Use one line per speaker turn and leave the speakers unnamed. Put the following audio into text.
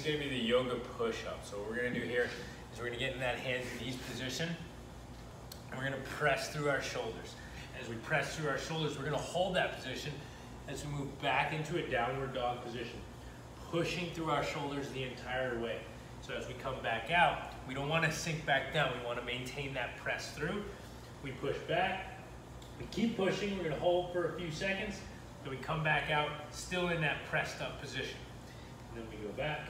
This is gonna be the yoga push-up. So what we're gonna do here is we're gonna get in that hands and knees position, and we're gonna press through our shoulders. As we press through our shoulders, we're gonna hold that position as we move back into a downward dog position, pushing through our shoulders the entire way. So as we come back out, we don't wanna sink back down. We wanna maintain that press through. We push back, we keep pushing, we're gonna hold for a few seconds, then we come back out, still in that pressed up position. And then we go back.